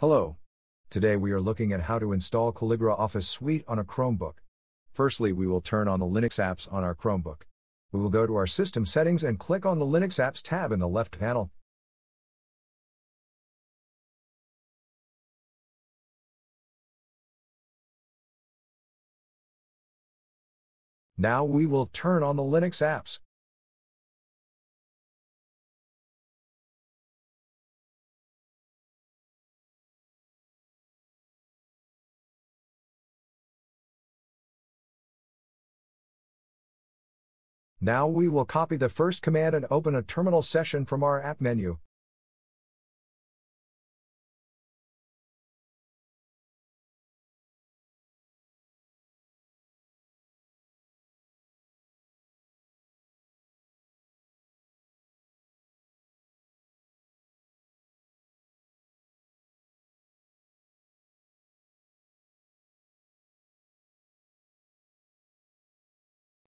Hello. Today we are looking at how to install Calligra Office Suite on a Chromebook. Firstly, we will turn on the Linux apps on our Chromebook. We will go to our system settings and click on the Linux apps tab in the left panel. Now we will turn on the Linux apps. Now we will copy the first command and open a terminal session from our app menu.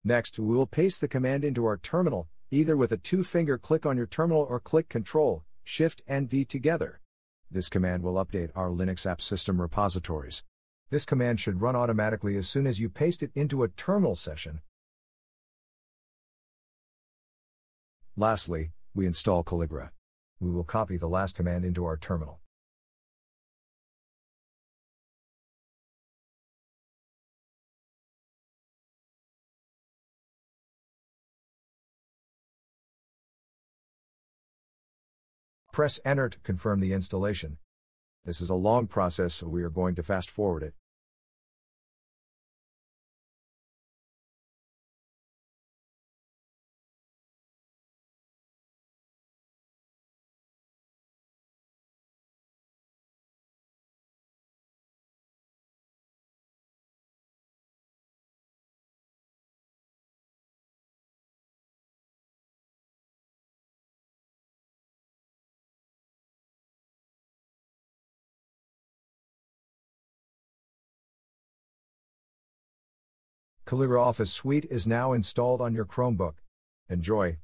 Next, we will paste the command into our terminal, either with a two-finger click on your terminal or click Ctrl, Shift and V together. This command will update our Linux app system repositories. This command should run automatically as soon as you paste it into a terminal session. Lastly, we install Calligra. We will copy the last command into our terminal. Press Enter to confirm the installation. This is a long process so we are going to fast forward it. Calligra Office Suite is now installed on your Chromebook. Enjoy!